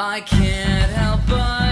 I can't help but